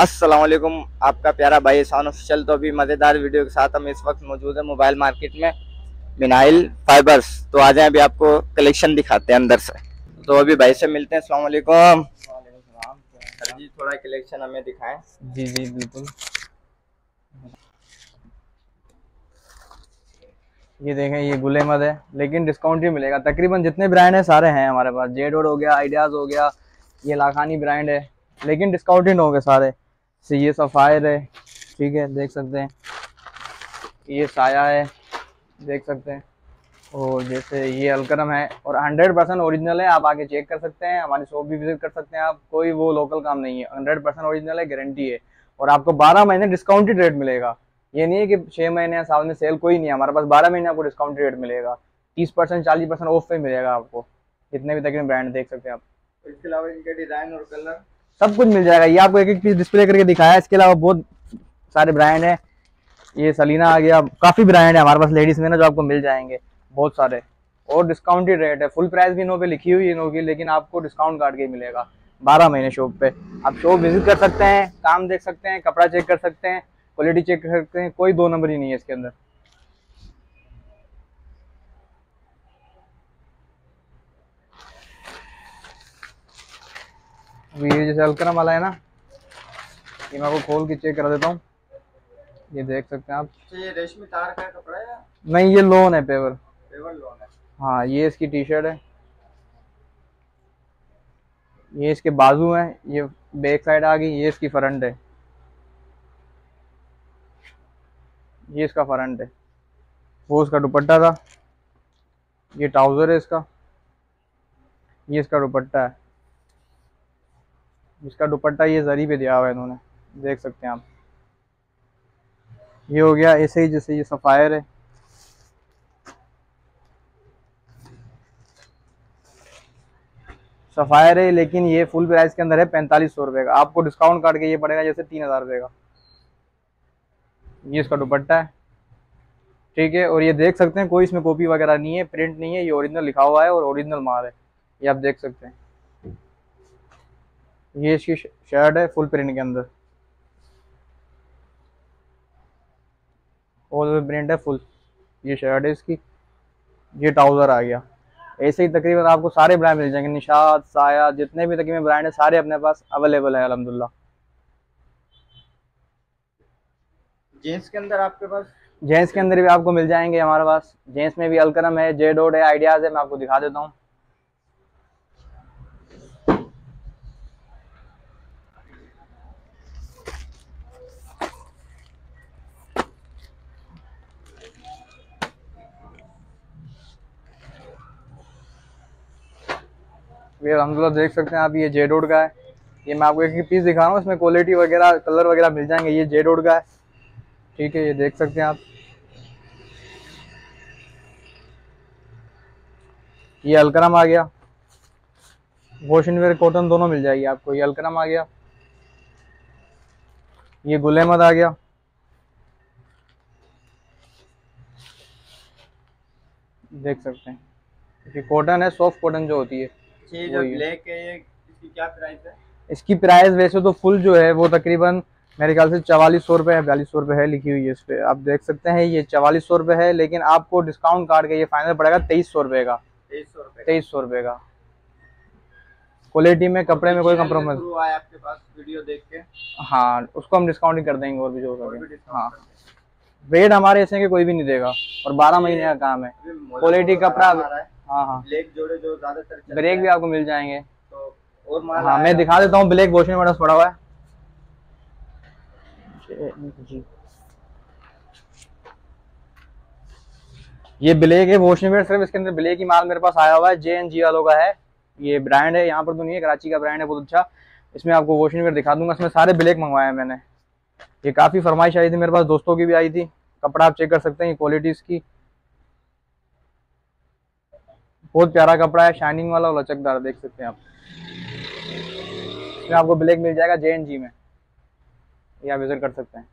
वालेकुम आपका प्यारा भाई एहसान ऑफिशियल तो अभी मज़ेदार वीडियो के साथ हम इस वक्त मौजूद है मोबाइल मार्केट में, मिनाइल फाइबर्स। तो आ जाए अभी आपको कलेक्शन दिखाते हैं अंदर से। तो अभी भाई से मिलते हैं अस्सलाम वालेकुम सर जी, थोड़ा कलेक्शन हमें दिखाएँ। जी जी, बिल्कुल। ये देखें, ये गुलेमद है, लेकिन डिस्काउंट भी मिलेगा। तकरीबन जितने ब्रांड हैं, सारे हैं हमारे पास। जेडोड हो गया आइडियाज़ हो गया, ये लाखानी ब्रांड है, लेकिन डिस्काउंटेड होंगे सारे। से ये सफ़ायर है, ठीक है, देख सकते हैं। ये साया है, देख सकते हैं। और जैसे ये अलकरम है, और हंड्रेड परसेंट ओरिजिनल है, आप आके चेक कर सकते हैं, हमारी शॉप भी विज़िट कर सकते हैं आप, कोई वो लोकल काम नहीं है। हंड्रेड परसेंट ओरिजिनल है गारंटी है। और आपको बारह महीने डिस्काउंटेड रेट मिलेगा। ये नहीं है कि छः महीने या साल में सेल कोई नहीं है, हमारे पास बारह महीने आपको डिस्काउंटेड रेट मिलेगा। तीस परसेंट, चालीस परसेंट ऑफ़ पे मिलेगा आपको। जितने भी तकरीबन ब्रांड देख सकते हैं आप। इसके अलावा इनके डिज़ाइन और कलर सब कुछ मिल जाएगा। ये आपको एक एक पीस डिस्प्ले करके दिखाया है। इसके अलावा बहुत सारे ब्रांड हैं। ये सलीना आ गया। काफ़ी ब्रांड है हमारे पास लेडीज़ में ना, जो आपको मिल जाएँगे। बहुत सारे। और डिस्काउंटेड रेट है। फुल प्राइस भी इनों पे लिखी हुई है इनों की, लेकिन आपको डिस्काउंट काट के मिलेगा। बारह महीने शॉप पे। आप शॉप विज़िट कर सकते हैं, काम देख सकते हैं, कपड़ा चेक कर सकते हैं क्वालिटी चेक कर सकते हैं। कोई दो नंबर ही नहीं है इसके अंदर। अभी ये जैसे अलकरम वाला है ना ये मैं आपको खोल के चेक करा देता हूँ। ये देख सकते हैं आप। अच्छा, ये रेशमी तार का कपड़ा है नहीं ये लोन है पेवर। पेवर लोन है। हाँ ये इसकी टी शर्ट है। ये इसके बाजू हैं ये बैक साइड आ गई ये इसकी फ्रंट है। ये इसका फ्रंट है। वो उसका दुपट्टा था। ये ट्राउज़र है इसका। ये इसका दुपट्टा है। इसका दुपट्टा ये जरी पे दिया हुआ है इन्होंने, देख सकते हैं आप। ये हो गया ऐसे ही जैसे ये सफ़ायर है। सफ़ायर है, लेकिन ये फुल प्राइस के अंदर है पैंतालीस सौ रुपये का। आपको डिस्काउंट काट के ये पड़ेगा जैसे तीन हज़ार रुपये का। ये इसका दुपट्टा है। ठीक है, और ये देख सकते हैं, कोई इसमें कॉपी वगैरह नहीं है प्रिंट नहीं है, ये ओरिजिनल लिखा हुआ है और ओरिजिनल माल है। ये आप देख सकते हैं। ये इसकी शर्ट है फुल प्रिंट के अंदर। ऑल प्रिंट है फुल। ये शर्ट है इसकी। ये ट्राउज़र आ गया। ऐसे ही तकरीबन आपको सारे ब्रांड मिल जाएँगे। निशाद साया जितने भी तकरीबन ब्रांड है सारे अपने पास अवेलेबल है अलहमदिल्ला जीन्स के अंदर आपके पास? जेंट्स के अंदर भी आपको मिल जाएँगे हमारे पास। जेंट्स में भी अलकरम है जे डोड है आइडियाज़ है मैं आपको दिखा देता हूँ। ये अलहमदिल्ला देख सकते हैं, आप ये जे डोड का है। ये मैं आपको एक पीस दिखा रहा हूँ, इसमें क्वालिटी वगैरह कलर वगैरह मिल जाएँगे। ये जे डोड का है। ठीक है, ये देख सकते हैं आप। ये अलकरम आ गया। वॉशन वेयर कॉटन दोनों मिल जाएगी आपको। ये अलकरम आ गया। ये गुलेमद आ गया। देख सकते हैं। कॉटन है सॉफ्ट कॉटन जो होती है। ये जो ब्लैक है ये इसकी क्या प्राइस है? इसकी प्राइस वैसे तो फुल जो है वो तकरीबन मेरे ख्याल से चवालीस सौ रुपये है बयालीस सौ रुपये है लिखी हुई है इस पर आप देख सकते हैं ये चवालीस सौ रुपये है लेकिन आपको डिस्काउंट काट के ये फाइनल पड़ेगा तेईस सौ रुपये का। तेईस सौ रुपये का। क्वालिटी में कपड़े में कोई कम्प्रोमाइज आपके पास वीडियो देख के? हाँ उसको हम डिस्काउंट ही कर देंगे और भी जो हाँ। रेट हमारे ऐसे कोई भी नहीं देगा और बारह महीने का काम है। क्वालिटी कपड़ा है हाँ। ब्लैक जोड़े जो ज़्यादातर ब्रेक भी आपको मिल जाएँगे। तो और माल हाँ मैं दिखा देता हूँ ब्लैक वॉशिंग मशीन पड़ा हुआ है। जी ये ब्लैक है वॉशिंग मशीन सिर्फ़ इसके अंदर ब्लैक ही माल मेरे पास आया हुआ है जे एन जी वालों का है। ये ब्रांड है यहाँ पर तो नहीं है कराची का ब्रांड है बहुत अच्छा। इसमें आपको वॉशिंग वेयर दिखा दूँगा इसमें सारे ब्लैक मंगवाए हैं मैंने। ये काफ़ी फरमाइश आई थी मेरे पास दोस्तों की भी आई थी। कपड़ा आप चेक कर सकते हैं क्वालिटी इसकी बहुत प्यारा कपड़ा है शाइनिंग वाला और लचकदार, देख सकते हैं आप। इसमें आपको ब्लैक मिल जाएगा जे एन जी में। ये आप विज़िट कर सकते हैं।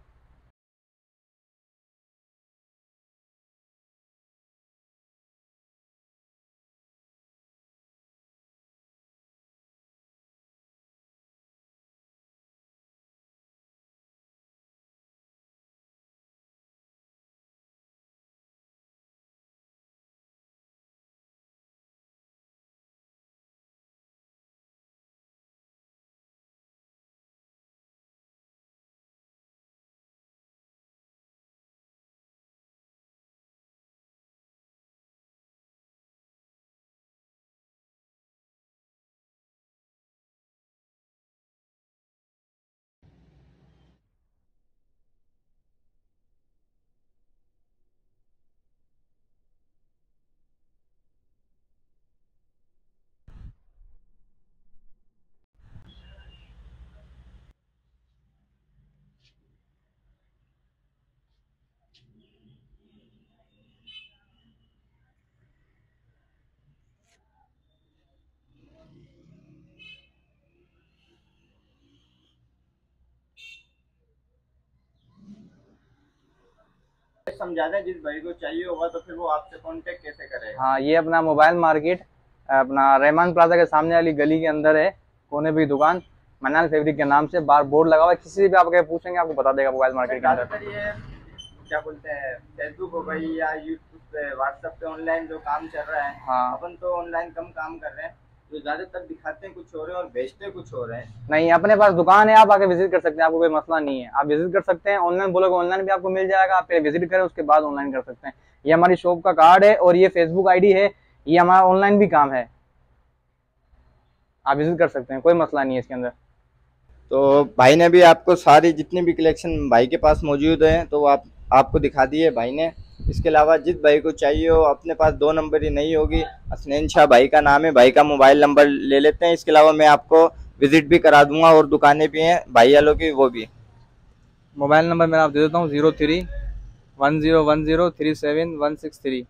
समझा दें जिस भाई को चाहिए होगा तो फिर वो आपसे कॉन्टेक्ट कैसे करेगा हाँ ये अपना मोबाइल मार्केट अपना रहमान प्लाजा के सामने वाली गली के अंदर है कोने भी दुकान मनाल फैब्रिक के नाम से बार बोर्ड लगा हुआ है किसी भी आप अगर पूछेंगे आपको बता देगा मोबाइल मार्केट के अंदर। ये क्या बोलते हैं फेसबुक हो गई या यूट्यूब पे व्हाट्सएप पे ऑनलाइन जो काम चल रहा है हाँ। अपन तो ऑनलाइन कम काम कर रहे हैं। जो ज़्यादातर दिखाते हैं कुछ हो रहे हैं और भेजते कुछ हो रहे हैं। नहीं अपने पास दुकान है आप आके विज़िट कर सकते हैं आपको कोई मसला नहीं है। आप विज़िट कर सकते हैं ऑनलाइन बोलोगे ऑनलाइन भी आपको मिल जाएगा आप विज़िट करें उसके बाद ऑनलाइन कर सकते हैं। ये हमारी शॉप का कार्ड है और ये फेसबुक आईडी है ये हमारा ऑनलाइन भी काम है। आप विज़िट कर सकते हैं कोई मसला नहीं है इसके अंदर। तो भाई ने भी आपको सारी जितनी भी कलेक्शन भाई के पास मौजूद है तो आप आपको दिखा दिए भाई ने। इसके अलावा जिस भाई को चाहिए हो अपने पास दो नंबर ही नहीं होगी। असनैन शाह भाई का नाम है भाई का मोबाइल नंबर ले लेते हैं। इसके अलावा मैं आपको विज़िट भी करा दूँगा और दुकानें भी हैं भाई वालों की वो भी। मोबाइल नंबर मैं आप दे देता हूँ zero three one zero one zero three seven one six three.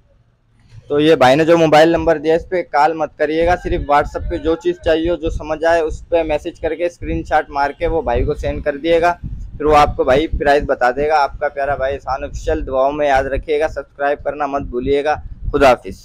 तो ये भाई ने जो मोबाइल नंबर दिया इस पर कॉल मत करिएगा सिर्फ़ व्हाट्सअप पे जो चीज़ चाहिए हो जो समझ आए उस पर मैसेज करके स्क्रीनशॉट मार के वो भाई को सेंड कर दिएगा। फिर वो आपको भाई प्राइस बता देगा। आपका प्यारा भाई एहसान ऑफिशियल दुआओं में याद रखिएगा सब्सक्राइब करना मत भूलिएगा। खुदा हाफिज़।